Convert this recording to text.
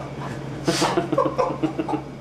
ハハハハ!